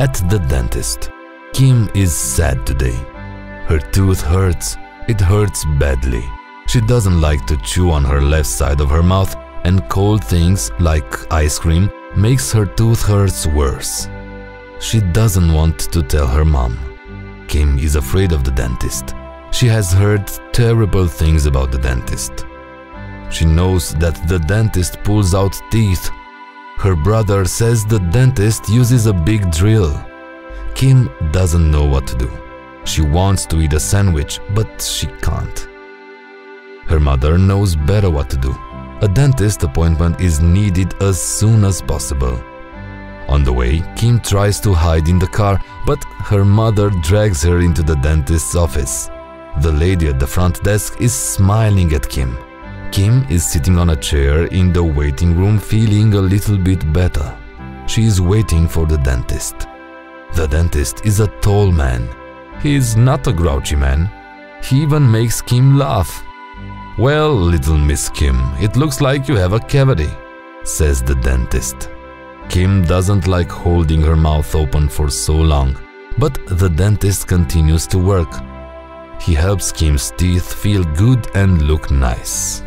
At the dentist. Kim is sad today. Her tooth hurts. It hurts badly. She doesn't like to chew on her left side of her mouth and cold things like ice cream makes her tooth hurts worse. She doesn't want to tell her mom. Kim is afraid of the dentist. She has heard terrible things about the dentist. She knows that the dentist pulls out teeth. Her brother says the dentist uses a big drill. Kim doesn't know what to do. She wants to eat a sandwich, but she can't. Her mother knows better what to do. A dentist appointment is needed as soon as possible. On the way, Kim tries to hide in the car, but her mother drags her into the dentist's office. The lady at the front desk is smiling at Kim. Kim is sitting on a chair in the waiting room feeling a little bit better. She is waiting for the dentist. The dentist is a tall man. He is not a grouchy man. He even makes Kim laugh. Well, little Miss Kim, it looks like you have a cavity, says the dentist. Kim doesn't like holding her mouth open for so long, but the dentist continues to work. He helps Kim's teeth feel good and look nice.